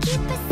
keep us.